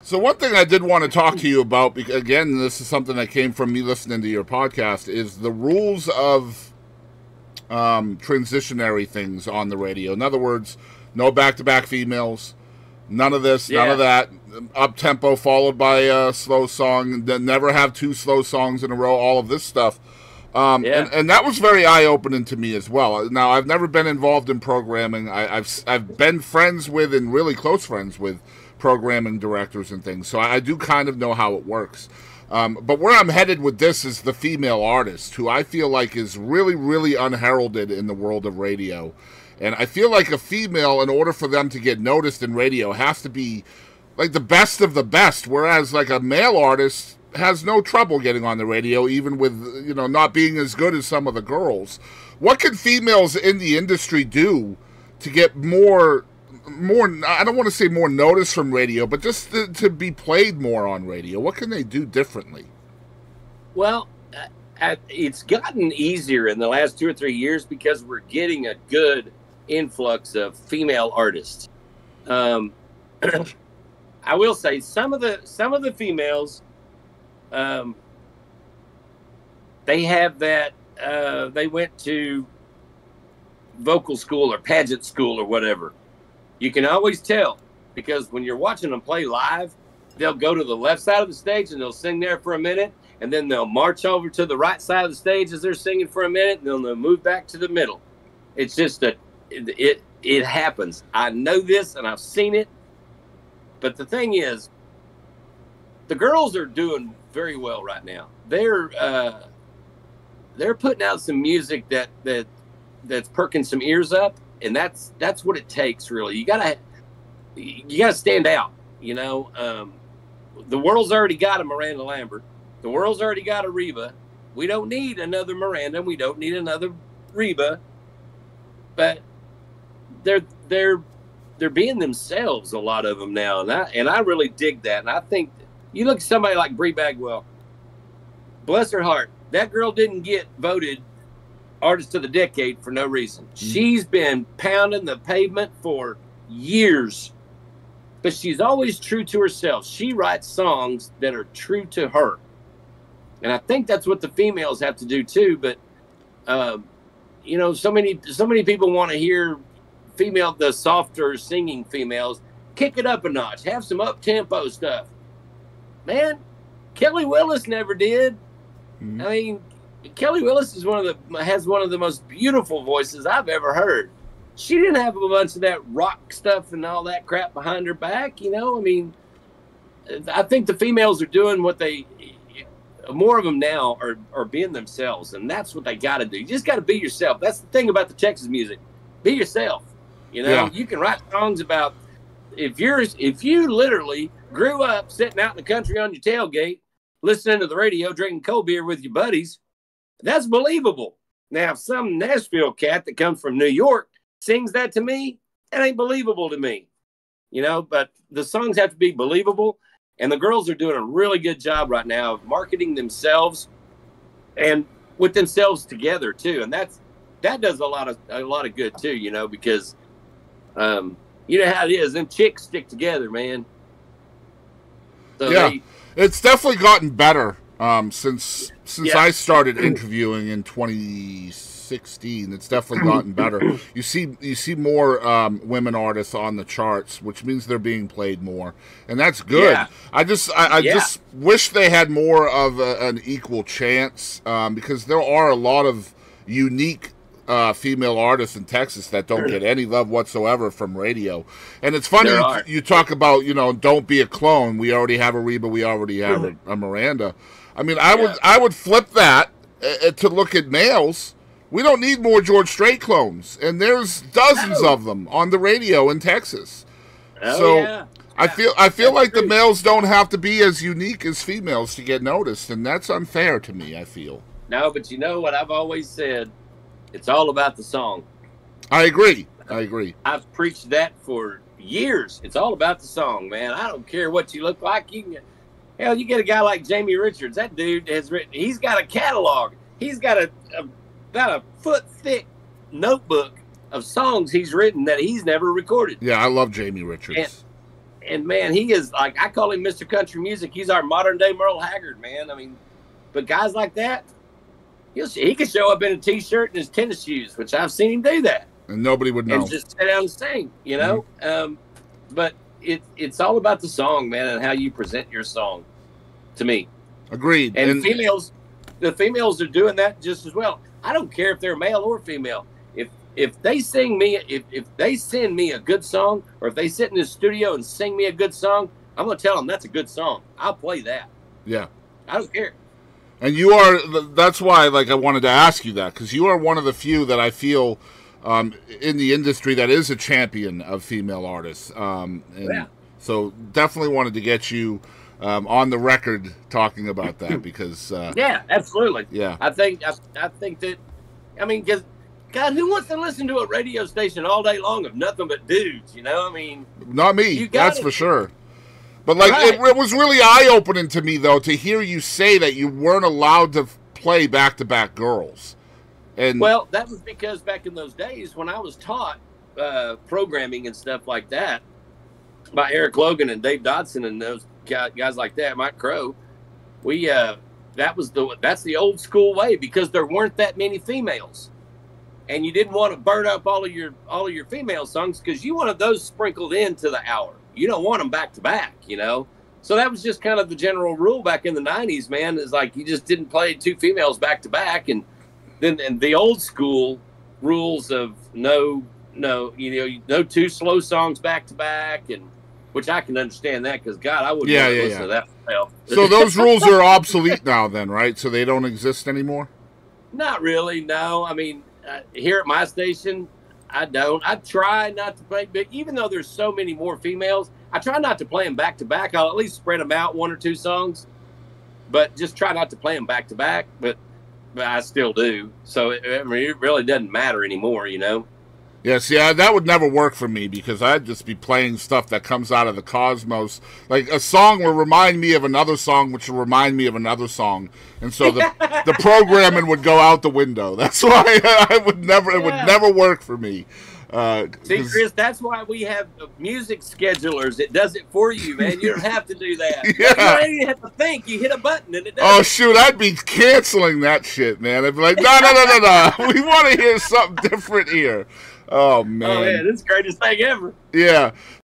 So one thing I did want to talk to you about, because again, this is something that came from me listening to your podcast, is the rules of um, transitionary things on the radio. In other words, no back-to-back females, none of this, yeah. none of that. Up tempo followed by a slow song. Never have two slow songs in a row. All of this stuff. Um, yeah. and, and, that was very eye opening to me as well. Now, I've never been involved in programming. I, have I've been friends with and really close friends with programming directors and things, so I, do kind of know how it works. Um, but where I'm headed with this is the female artist, who I feel like is really, really unheralded in the world of radio. And I feel like a female, in order for them to get noticed in radio, has to be like the best of the best. Whereas, like a male artist, has no trouble getting on the radio, even with you know not being as good as some of the girls. What can females in the industry do to get more, more? I don't want to say more notice from radio, but just to, to be played more on radio. What can they do differently? Well, uh, it's gotten easier in the last two or three years because we're getting a good influx of female artists. Um, I will say some of the some of the females um, they have that. Uh, they went to vocal school or pageant school or whatever. You can always tell because when you're watching them play live, they'll go to the left side of the stage and they'll sing there for a minute, and then they'll march over to the right side of the stage as they're singing for a minute, and then they'll move back to the middle. It's just that it, it it happens. I know this and I've seen it. But the thing is, the girls are doing very well right now. They're uh, they're putting out some music that that that's perking some ears up, and that's that's what it takes. Really, you gotta you gotta stand out. You know, um, the world's already got a Miranda Lambert. The world's already got a Reba. We don't need another Miranda. We don't need another Reba. But they're they're they're being themselves. A lot of them now, and I and I really dig that. And I think you look at somebody like Bri Bagwell. Bless her heart, that girl didn't get voted artist of the decade for no reason. Mm. She's been pounding the pavement for years, but she's always true to herself. She writes songs that are true to her, and I think that's what the females have to do too. But uh, you know, so many so many people want to hear female, the softer singing females, kick it up a notch, have some up tempo stuff man, Kelly Willis never did. Mm-hmm. I mean, Kelly Willis is one of the has one of the most beautiful voices I've ever heard. She didn't have a bunch of that rock stuff and all that crap behind her back, you know. I mean, I think the females are doing what they more of them now are are being themselves, and that's what they got to do. You just got to be yourself. That's the thing about the Texas music. Be yourself. You know, yeah. you can write songs about if you're if you literally grew up sitting out in the country on your tailgate, listening to the radio, drinking cold beer with your buddies, that's believable. Now, if some Nashville cat that comes from New York sings that to me, it ain't believable to me. You know, but the songs have to be believable. And the girls are doing a really good job right now of marketing themselves and with themselves together too. And that's that does a lot of a lot of good too, you know, because um, you know how it is. Them chicks stick together, man. So yeah, they, it's definitely gotten better um, since since yeah. I started interviewing in 2016. It's definitely gotten better. You see, you see more um, women artists on the charts, which means they're being played more, and that's good. Yeah. I just, I, I yeah. just wish they had more of a, an equal chance um, because there are a lot of unique uh, female artists in Texas that don't get any love whatsoever from radio. And it's funny you, you, talk about you know don't be a clone. We already have a Reba. We already have a, a Miranda. I mean, I yeah. would I would flip that uh, to look at males. We don't need more George Strait clones, and there's dozens no. of them on the radio in Texas. Oh, so yeah. I feel I feel that's like true. the males don't have to be as unique as females to get noticed, and that's unfair to me. I feel. No, but you know what I've always said it's all about the song. I agree. I agree. I've preached that for years. It's all about the song, man. I don't care what you look like. You can, hell, you get a guy like Jamie Richards. That dude has written. He's got a catalog. He's got a, a about a foot thick notebook of songs he's written that he's never recorded. Yeah, I love Jamie Richards. And, and man, he is like I call him Mr. Country Music. He's our modern day Merle Haggard, man. I mean, but guys like that, he'll he could show up in a t-shirt and his tennis shoes, which I've seen him do that, and nobody would know. and just sit down and sing, you know. Um, but it it's all about the song, man, and how you present your song. To me, Agreed. and, females, the females are doing that just as well. I don't care if they're male or female. If if they sing me, if if they send me a good song, or if they sit in the studio and sing me a good song, I'm gonna tell them that's a good song. I'll play that. yeah. I don't care. And you are that's why like I wanted to ask you that cuz you are one of the few that I feel um, in the industry that is a champion of female artists. Um, and Yeah. so definitely wanted to get you um, on the record talking about that because uh, Yeah, absolutely. yeah. I think I, I think that I mean, because God, who wants to listen to a radio station all day long of nothing but dudes? You know, I mean, Not me. That's it. for sure. But like it, Right. it was really eye opening to me though to hear you say that you weren't allowed to play back to back girls. And well, that was because back in those days when I was taught uh, programming and stuff like that by Eric Logan and Dave Dodson and those guys, like that, Mike Crow, we uh, that was the that's the old school way because there weren't that many females, and you didn't want to burn up all of your all of your female songs because you wanted those sprinkled into the hour. You don't want them back to back, you know. So that was just kind of the general rule back in the '90s, man. Is like you just didn't play two females back to back, and then and the old school rules of no, no, you know, no two slow songs back to back, and which I can understand that because God, I wouldn't Yeah, yeah, listen yeah. to that myself. so those rules are obsolete now then, right? So they don't exist anymore? Not really. No, I mean, uh, here at my station, I don't. I try not to play, but even though there's so many more females, I try not to play them back to back. I'll at least spread them out one or two songs, but just try not to play them back to back. But but I still do. So it, I mean, it really doesn't matter anymore, you know. Yes, yeah, that would never work for me because I'd just be playing stuff that comes out of the cosmos. Like a song will remind me of another song, which will remind me of another song, and so the the programming would go out the window. That's why I would never it would never work for me. Uh, See, Chris, that's why we have music schedulers. It does it for you, man. You don't have to do that. Yeah. You don't even have to think. You hit a button and it does. Oh shoot! I'd be canceling that shit, man. I'd be like, no, no, no, no, no. We want to hear something different here. Oh man. Oh man, this is the greatest thing ever. Yeah.